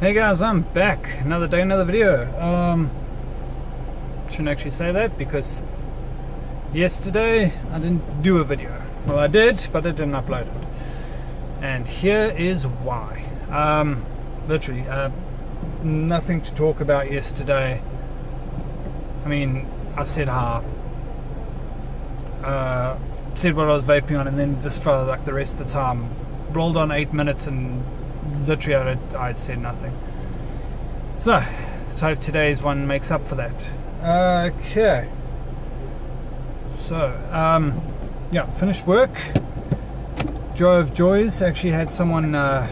Hey guys, I'm back. Another day, another video. Um, shouldn't actually say that because yesterday I didn't do a video. Well, I did, but I didn't upload it. And here is why. Um, literally, uh, nothing to talk about yesterday. I mean, I said how, uh, said what I was vaping on, and then just for like the rest of the time rolled on eight minutes and literally I had, I had said nothing. So, let's hope today's one makes up for that. Okay. So, um, yeah, finished work. Joy of joys. Actually had someone uh,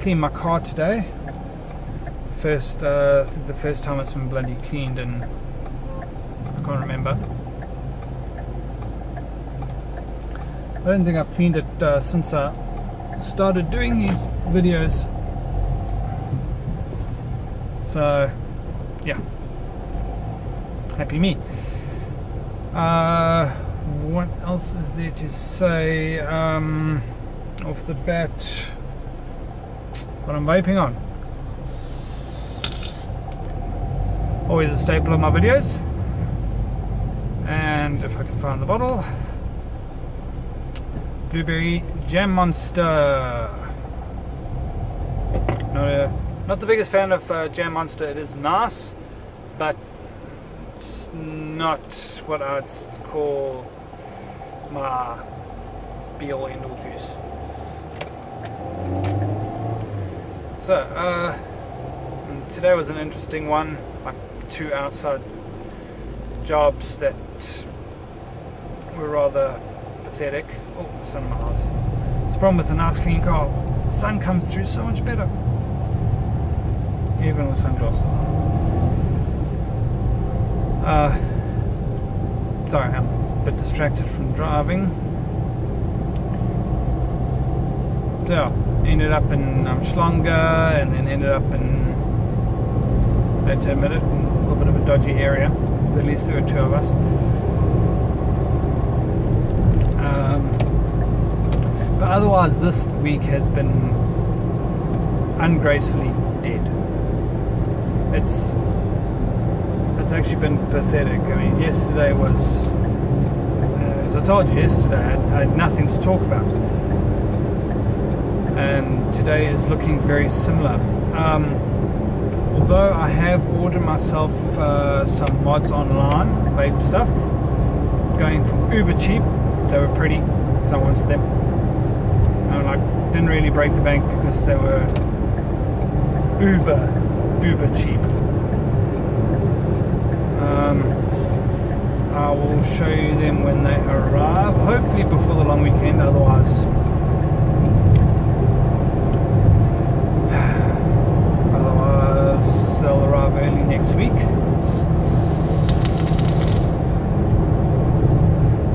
clean my car today. First, uh, the first time it's been bloody cleaned, and I can't remember. I don't think I've cleaned it uh, since I started doing these videos. So, yeah, happy me. Uh, what else is there to say? Um, off the bat, what I'm vaping on. Always a staple of my videos. And if I can find the bottle, Blueberry Jam Monster. Not a, not the biggest fan of uh, Jam Monster. It is nice, but it's not what I'd call my be all end all juice. So, uh, today was an interesting one. Like two outside jobs that were rather pathetic. Oh, sun house. It's a problem with a nice clean car. The sun comes through so much better. Even with sunglasses on. Uh, sorry, I'm a bit distracted from driving. So, ended up in um, Schlanger and then ended up in, let's admit it, a little bit of a dodgy area. At least there were two of us. Um, but otherwise, this week has been ungracefully dead. It's it's actually been pathetic. I mean, yesterday was, uh, as I told you yesterday, I had, I had nothing to talk about, and today is looking very similar. Um, although I have ordered myself uh, some mods online, vape stuff, going from uber cheap. They were pretty, so I wanted them. I didn't really break the bank because they were uber, uber cheap. Um, I will show you them when they arrive. Hopefully before the long weekend. Otherwise, otherwise they'll arrive early next week.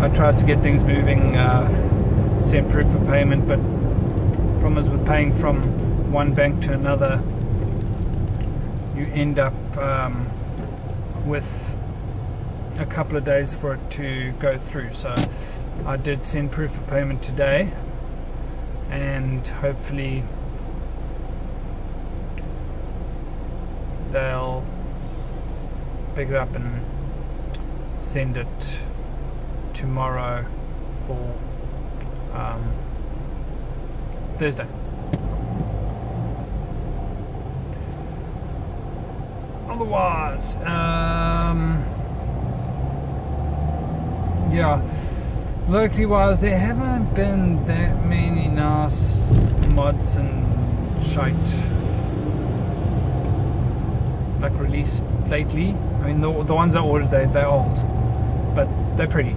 I tried to get things moving, uh, sent proof of payment, but problem is with paying from one bank to another, you end up um, with a couple of days for it to go through. So I did send proof of payment today, and hopefully they'll pick it up and send it tomorrow for um, Thursday. Otherwise, um, yeah, locally wise, there haven't been that many nice mods and shite like released lately. I mean, the, the ones I ordered, they, they're old, but they're pretty.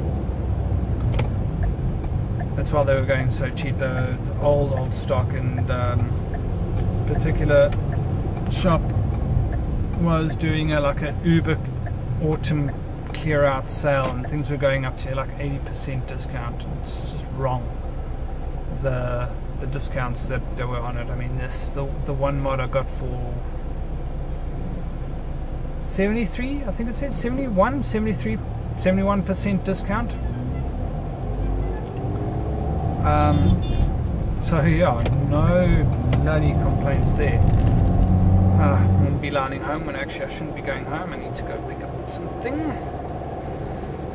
That's why they were going so cheap. Though it's old, old stock, and um, particular shop was doing a like an Uber autumn clear out sale, and things were going up to like 80% discount. It's just wrong. The the discounts that, that were on it. I mean, this the the one mod I got for 73, I think it said 71, 73, 71% discount. Um, so yeah, no bloody complaints there. Uh, I'm going to be lining home when actually I shouldn't be going home. I need to go pick up something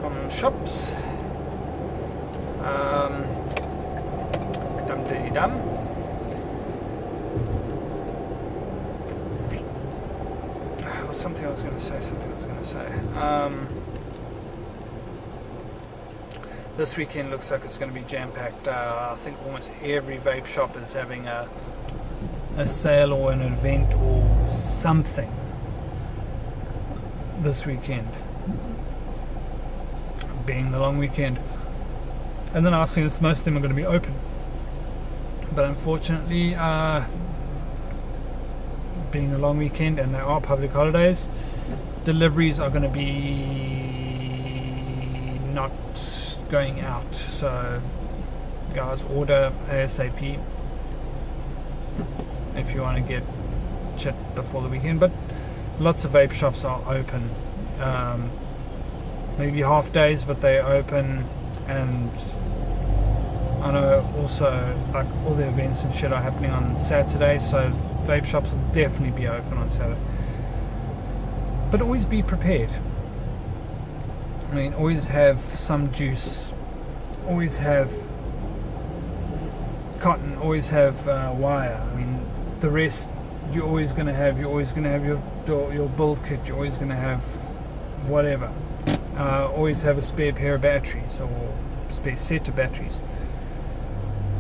from shops. Um, dum diddy dum. Something I was going to say. Something I was going to say. Um, this weekend looks like it's going to be jam packed. Uh, I think almost every vape shop is having a a sale or an event or something this weekend, being the long weekend. And the nice thing is, most of them are going to be open. But unfortunately, uh, being a long weekend and there are public holidays, deliveries are going to be not going out. So, guys, order ASAP if you want to get shit before the weekend. But lots of vape shops are open. Um, maybe half days, but they're open. And I know also like all the events and shit are happening on Saturday, so vape shops will definitely be open on Saturday. But always be prepared. I mean, always have some juice. Always have cotton. Always have uh, wire. I mean, the rest you're always going to have you're always going to have your your build kit you're always going to have whatever uh, always have a spare pair of batteries or spare set of batteries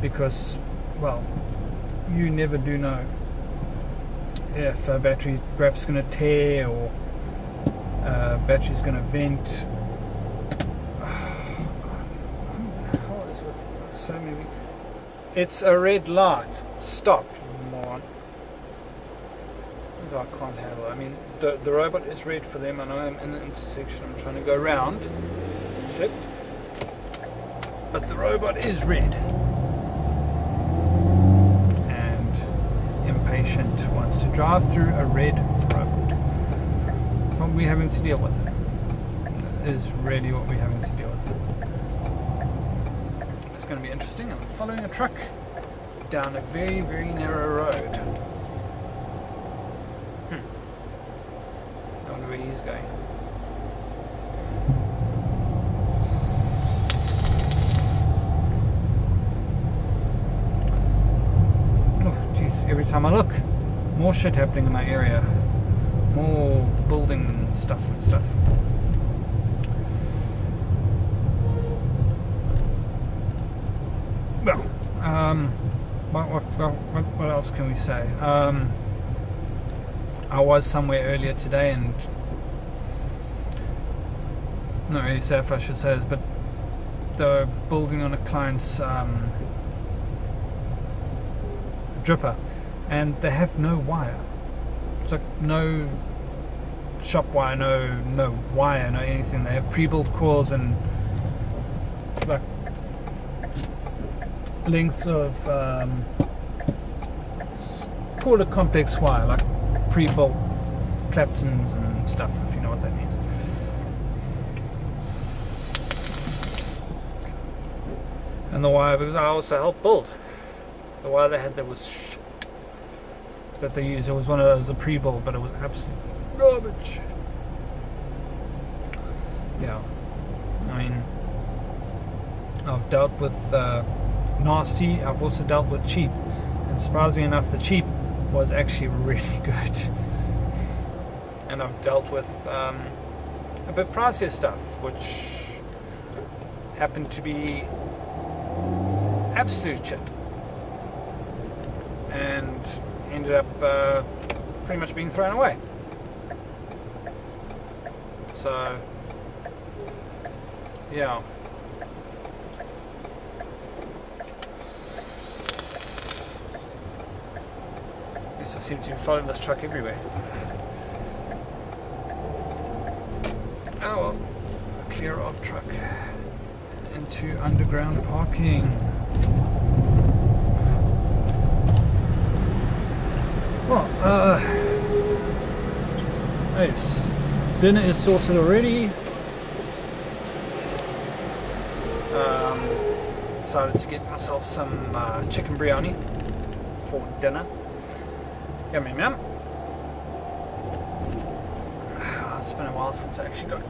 because well you never do know if a battery perhaps going to tear or uh, battery's going to vent so it's a red light stop moron I can't handle. It. I mean, the the robot is red for them. I know I'm in the intersection. I'm trying to go round. Shit. But the robot is red. And impatient wants to drive through a red robot. What we're having to deal with. Is really what we're having to going to be interesting. I'm following a truck down a very, very narrow road. Hmm. I wonder where he's going. Oh, jeez, every time I look, more shit happening in my area. More building stuff and stuff. Well, um, what, what, what, what else can we say? Um, I was somewhere earlier today and not really safe I should say this, but they're building on a client's um, dripper and they have no wire. It's like no shop wire, no no wire, no anything. They have pre-built coils and like lengths of um, call it complex wire, like pre-bolt Claptons and stuff, if you know what that means. And the wire, because I also helped build. The wire they had that was that they used. It was one of those a pre-built, but it was absolute garbage. Yeah, I mean, I've dealt with uh, nasty. I've also dealt with cheap, and surprisingly enough, the cheap was actually really good. And I've dealt with um, a bit pricier stuff, which happened to be absolute shit. And ended up uh, pretty much being thrown away. So, yeah. Used to seem to be following this truck everywhere. Oh well, clear off truck into underground parking. Well, uh, nice. Dinner is sorted already. Um, decided to get myself some uh, chicken biryani for dinner. Yummy, man. it's been a while since I actually got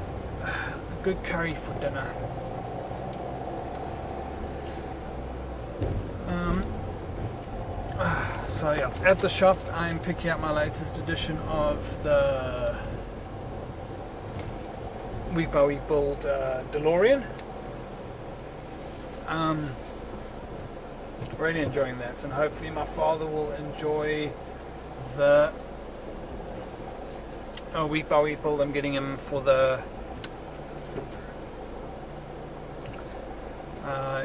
a good curry for dinner. Um, so yeah, at the shop I'm picking up my latest edition of the week by week build uh, DeLorean. Um, really enjoying that, and hopefully my father will enjoy the oh, week by week I'm getting him for the uh,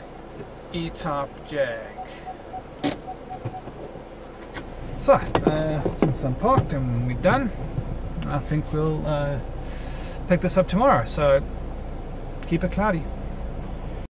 E-Type Jag. So, uh, since I'm parked and we're done, I think we'll uh, pick this up tomorrow. So, keep it cloudy.